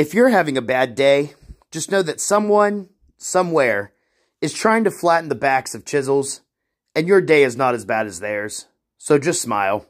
If you're having a bad day, just know that someone, somewhere, is trying to flatten the backs of chisels, and your day is not as bad as theirs. So just smile.